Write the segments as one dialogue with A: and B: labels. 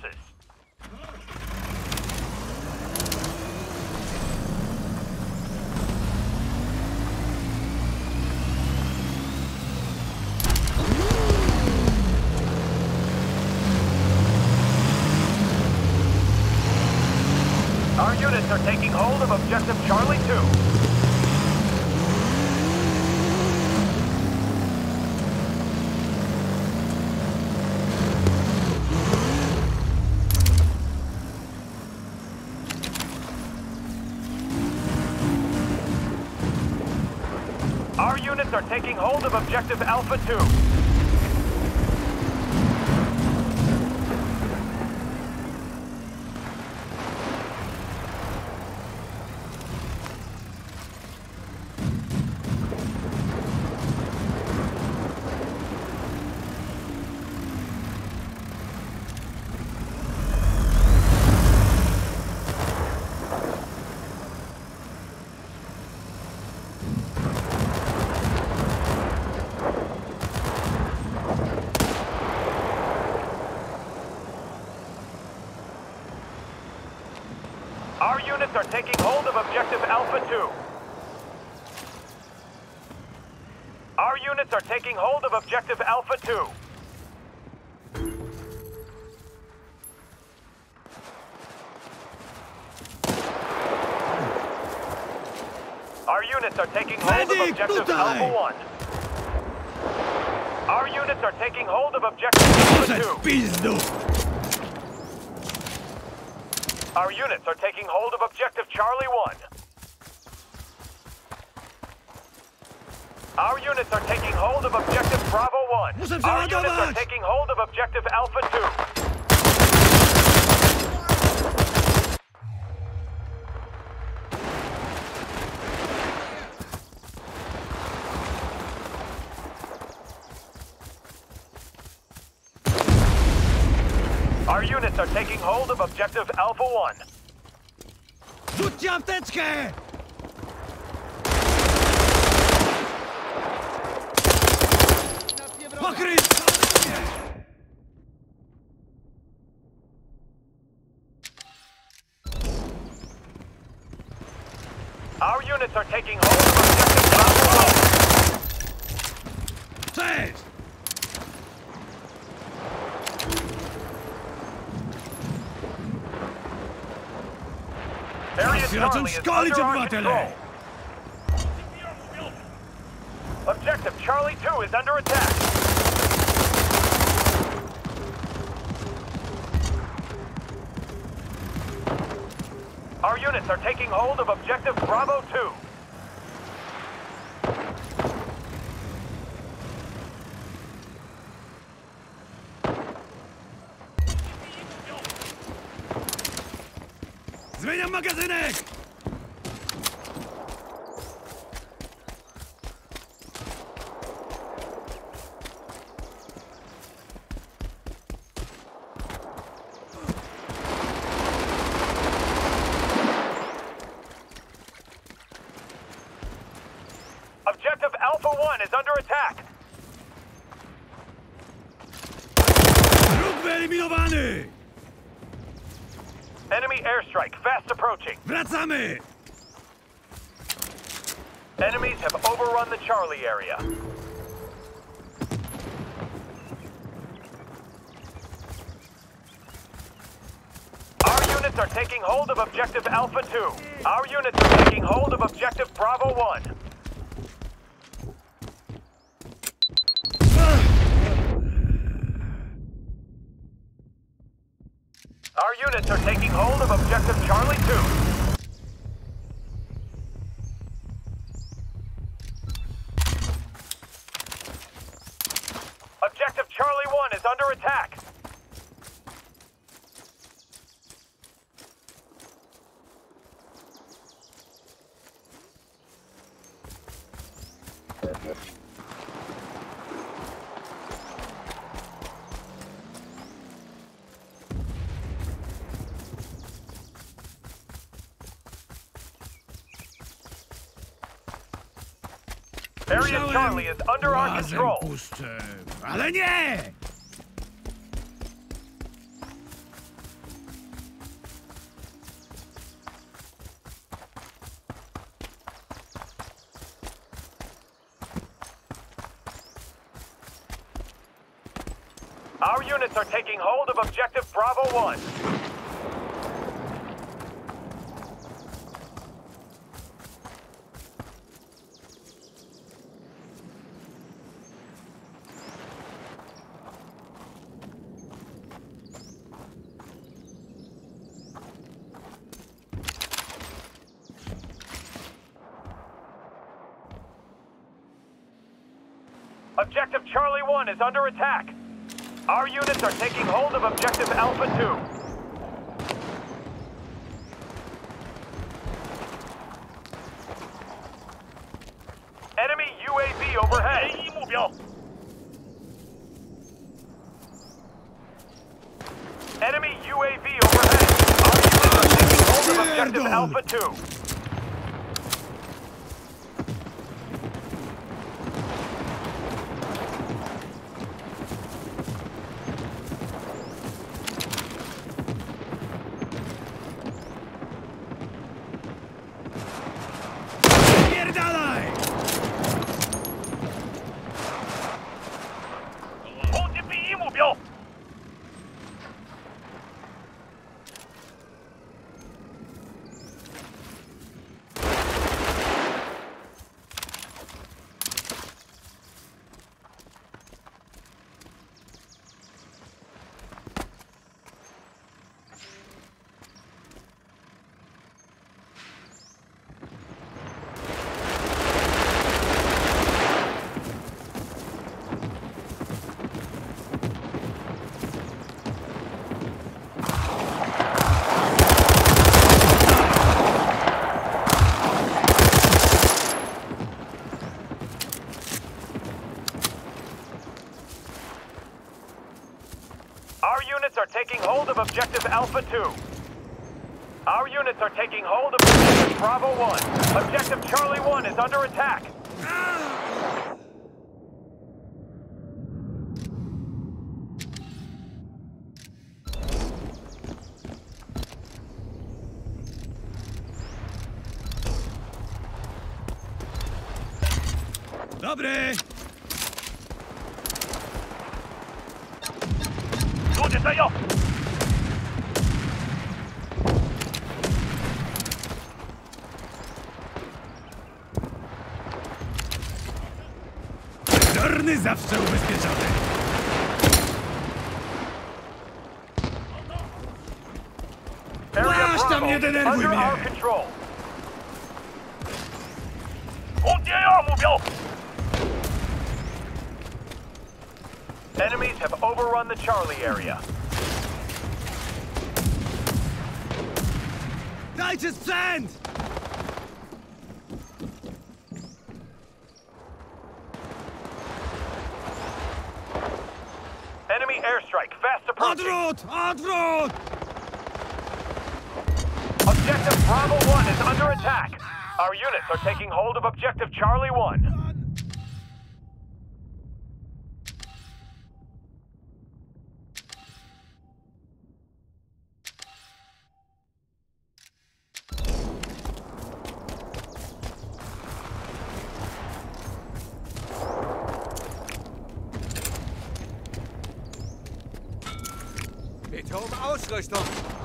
A: forces. Our units are taking hold of objective are taking hold of objective Alpha 2. Our units are taking hold of objective Alpha 2. Our units are taking hold of objective Alpha 2. Our units are taking hold of objective! Alpha 1. Our units are taking hold of objective Alpha 2. Our units are taking hold of objective Charlie 1. Our units are taking hold of objective Bravo 1. Our units are taking hold of objective Alpha 2. Hold of objective Alpha 1.
B: Rzućcie apteczkę! Pokryć!
A: Our units are taking hold of objective Bravo 1.
B: Cześć!
A: Area
B: Zaraz
A: Charlie
B: zacząć
A: is
B: szkolić
A: under our
B: obywatele!
A: control. Objective Charlie 2 is under attack. Our units are taking hold of objective Bravo 2.
B: Zmieniam magazynek!
A: Objective Alpha 1 is under attack. Enemy airstrike fast approaching.
B: Wracamy!
A: Enemies have overrun the Charlie area. Our units are taking hold of objective Alpha 2. Our units are taking hold of objective Bravo 1. Our units are taking hold of objective Charlie 2. Objective Charlie 1 is under attack. Area Charlie is under our control. Our units are taking hold of objective Bravo 1. Objective Charlie 1 is under attack. Our units are taking hold of Objective Alpha 2. Enemy UAV overhead. Enemy UAV overhead. Our units are taking hold of Objective Alpha 2. units are taking hold of Objective Alpha 2. Our units are taking hold of Objective Bravo 1. Objective Charlie 1 is under attack.
B: Tam nie denerwuj mnie!
A: Oddziela, mówią! Enemies have overrun the Charlie area.
B: Dajcie sprzęt!
A: Enemy airstrike, fast approaching.
B: Odwrót! Odwrót!
A: Bravo 1 is under attack. Our units are taking hold of Objective Charlie 1.
C: Bitte um Ausrüstung.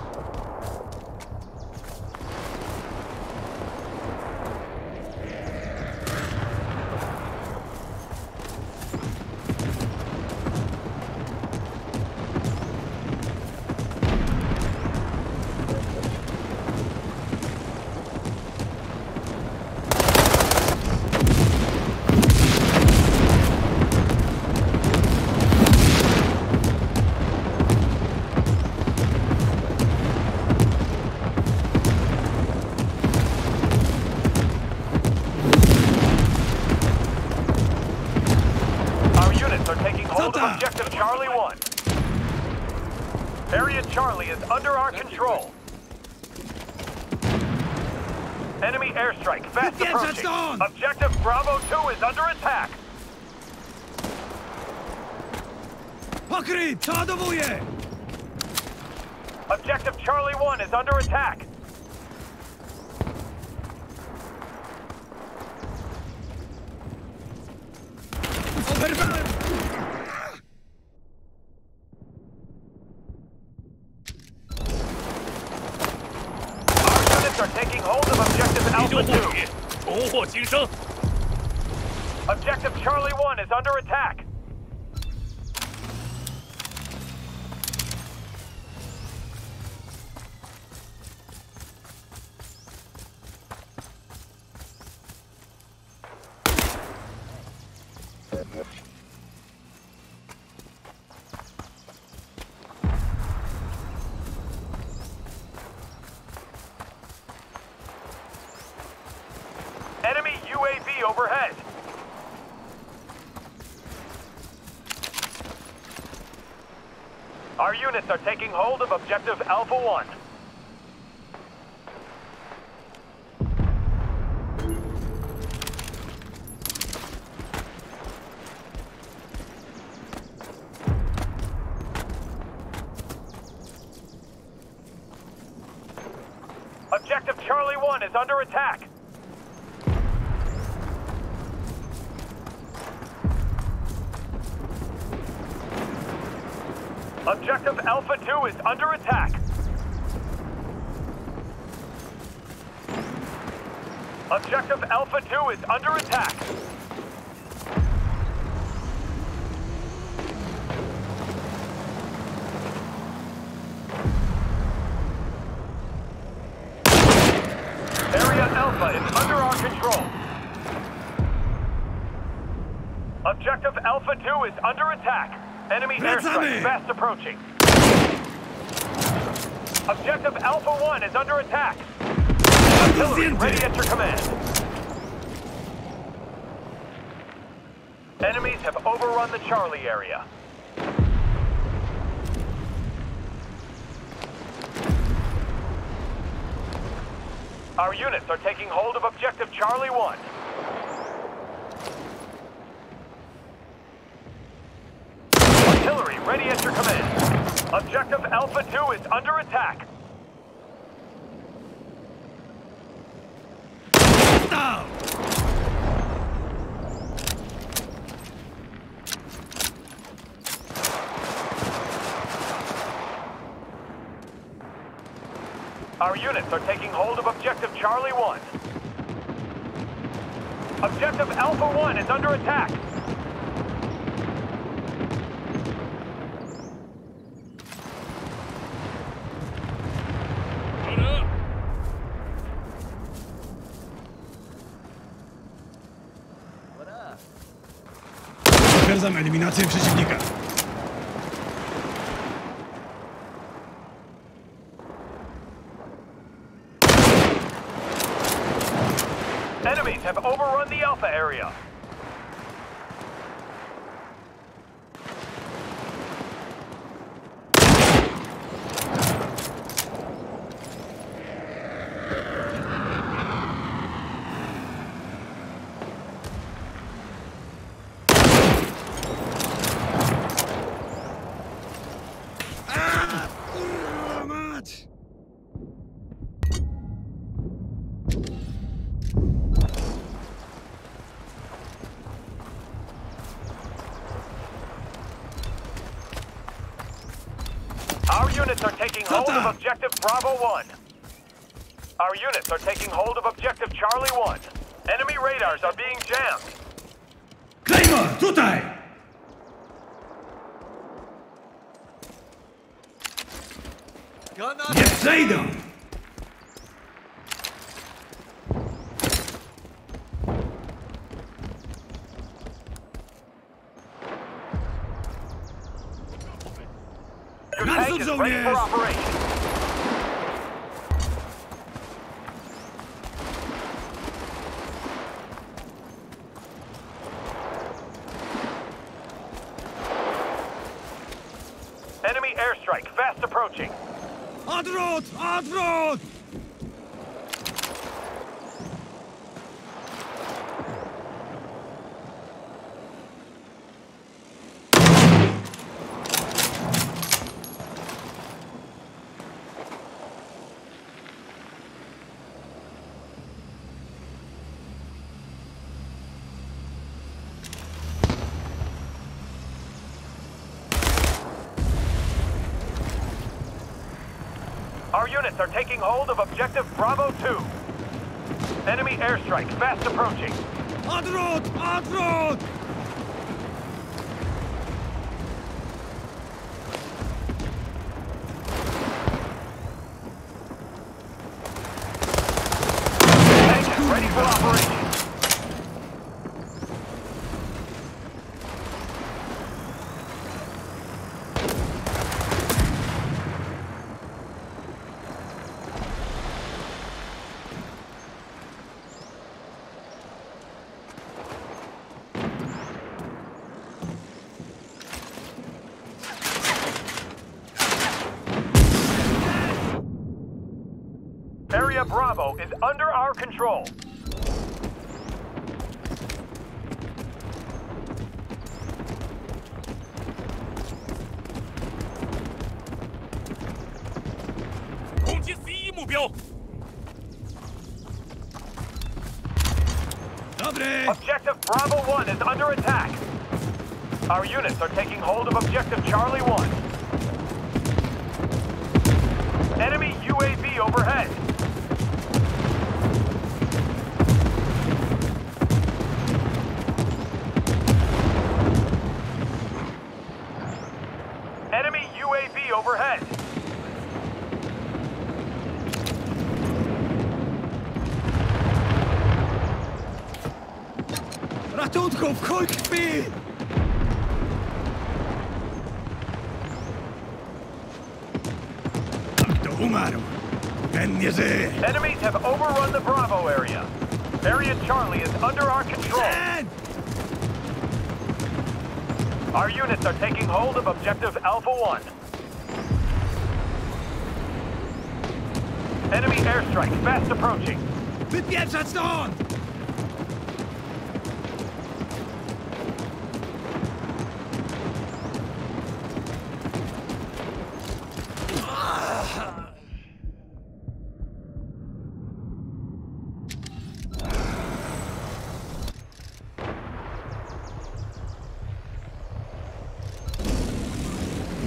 A: Under our control. Enemy airstrike fast approaching. Objective Bravo 2 is under attack. Objective Charlie 1 is under attack. Is under attack. Enemy UAV overhead. Our units are taking hold of objective Alpha 1. Objective Charlie 1 is under attack. Objective Alpha 2 is under attack. Objective Alpha 2 is under attack. Area Alpha is under our control. Objective Alpha 2 is under attack. Enemy airstrike fast approaching. Objective Alpha 1 is under attack. Artillery ready at your command. Enemies have overrun the Charlie area. Our units are taking hold of objective Charlie 1. Artillery ready at your command. Objective Alpha 2 is under attack. Our units are taking hold of objective Charlie 1. Objective Alpha 1 is under attack.
B: Potwierdzam eliminację przeciwnika.
A: Enemies have overrun the Alpha area.
B: Kurwa mać!
A: Our units are taking hold of objective Bravo 1. Our units are taking hold of objective Charlie 1. Enemy radars are being jammed.
B: Claymore, tutaj! Nie przejdą!
A: Your
B: Naprzód,
A: tank is ready for operation. Units are taking hold of objective Bravo 2. Enemy airstrike fast approaching.
B: Odwrót! Odwrót!
A: Tank is ready for operation. Area Bravo is under our control. Objective Bravo 1 is under attack. Our units are taking hold of Objective Charlie 1. Enemy UAV overhead.
B: Ratunku, w chuj krwi! Kto umarł? Ten nie żyje!
A: Enemies have overrun the Bravo area. Area Charlie is under our control.
B: Ten!
A: Our units are taking hold of objective Alpha 1. Enemy airstrike fast approaching.
B: Wypieprzać stąd!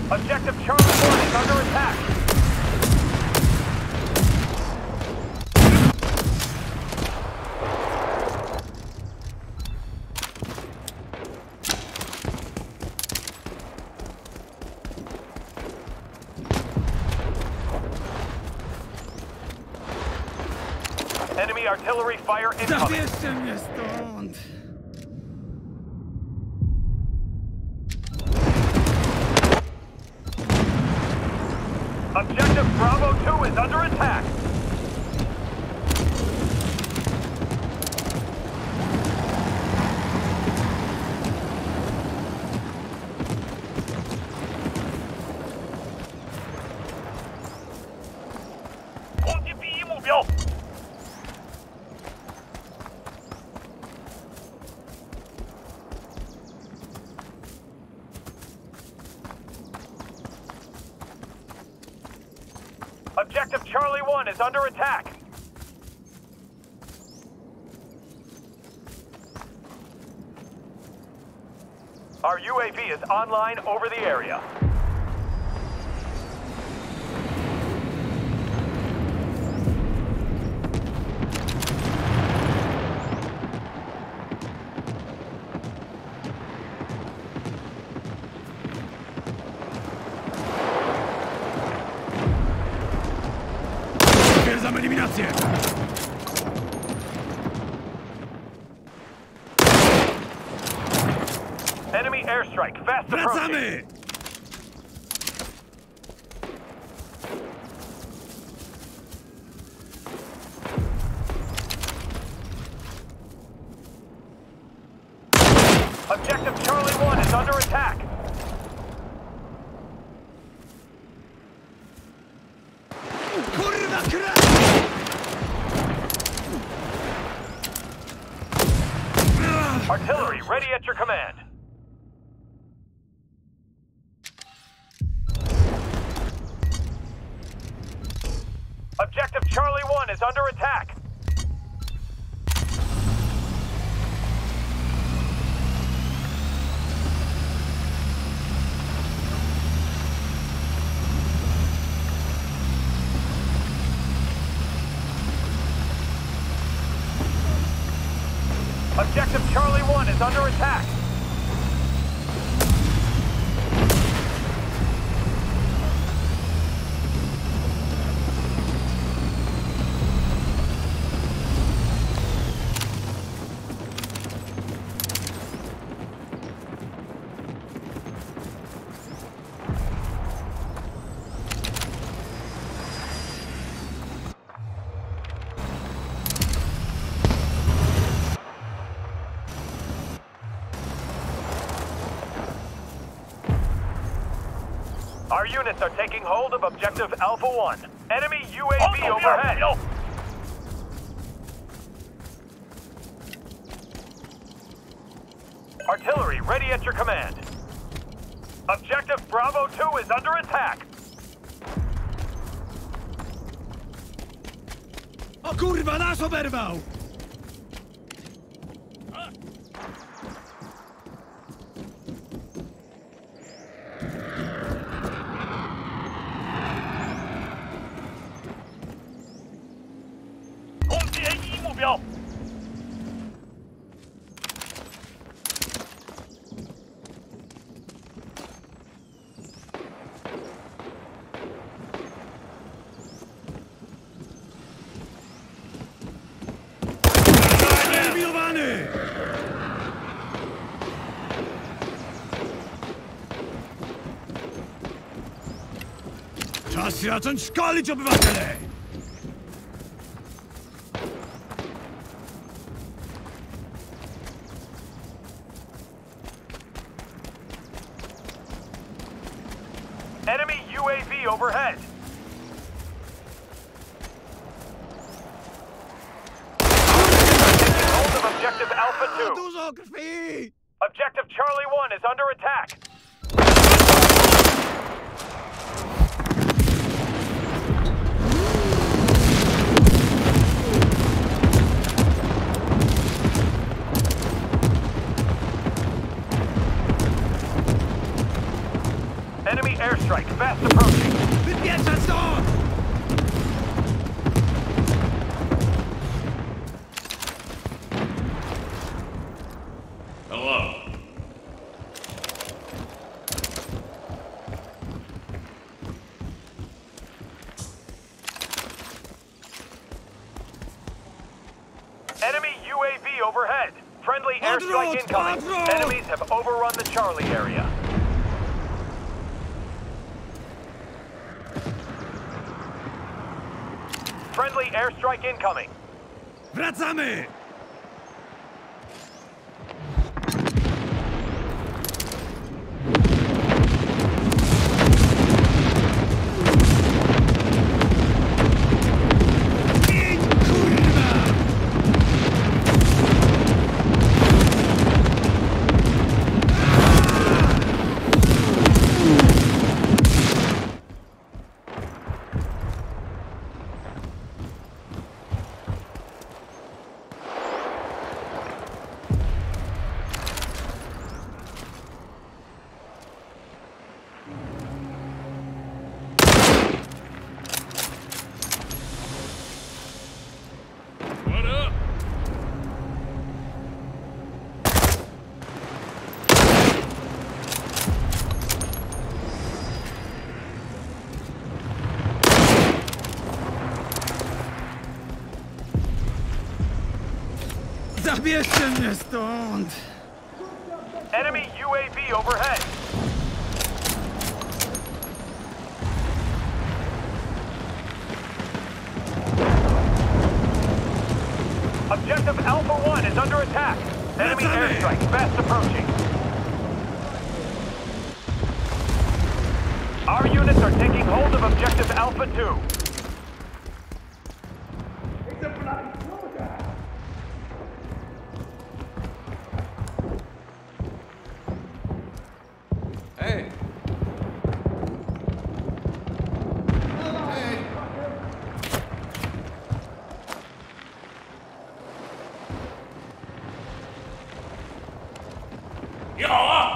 A: Objective Charlie 1 is under attack. Enemy artillery fire incoming.
B: Zabierzcie mnie stąd!
A: Objective Bravo 2 is under attack. Objective Charlie 1 is under attack. Our UAV is online over the area.
B: Potwierdzam eliminację!
A: Enemy airstrike fast approaching.
B: Wracamy!
A: Objective Charlie 1 is under attack. Our units are taking hold of objective Alpha 1. Enemy UAV overhead. Artillery ready at your command. Objective Bravo 2 is under attack.
B: O kurwa, nas oberwał! Zacząć szkolić obywatele!
A: Enemy UAV overhead. Taking hold of objective Alpha 2.
B: Dużo krwi!
A: Objective Charlie 1 is under attack. Airstrike fast approaching.
B: Wypieprzać stąd!
D: Hello.
A: Enemy UAV overhead. Friendly airstrike incoming. Enemies have overrun the Charlie area. Friendly airstrike incoming.
B: Wracamy! Idź, kurwa!
D: What up?
B: Zabierzcie mnie stąd!
A: Enemy UAV overhead. Objective Alpha 1 is under attack. Enemy airstrike fast approaching. Our units are taking hold of Objective Alpha 2.
C: Hey.
D: Ja!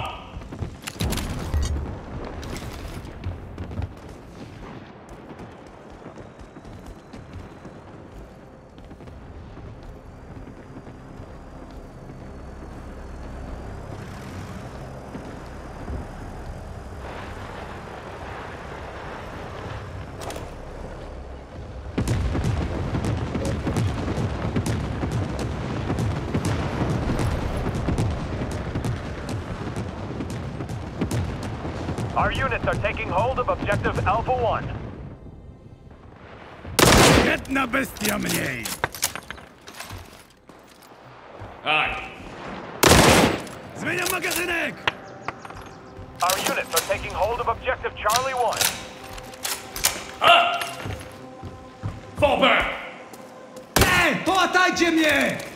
A: Our units are taking hold of objective Alpha 1.
B: Jedna bestia mniej!
D: Aye.
B: Zmieniam magazynek!
A: Our units are taking hold of objective Charlie 1.
D: Fall back!
B: Nie! Połatajcie mnie!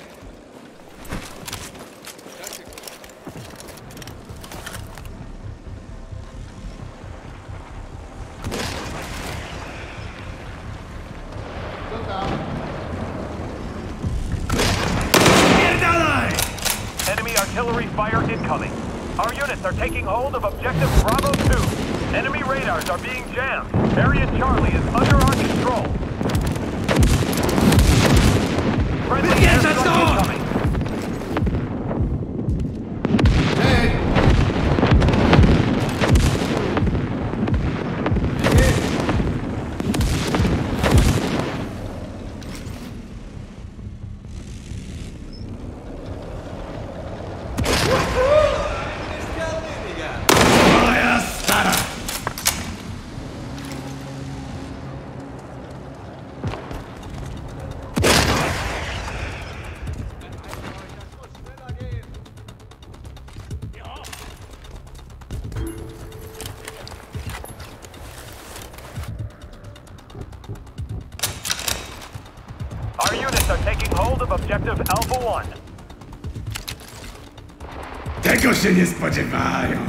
B: Się nie spodziewają!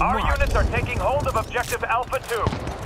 A: Our units are taking hold of objective Alpha 2.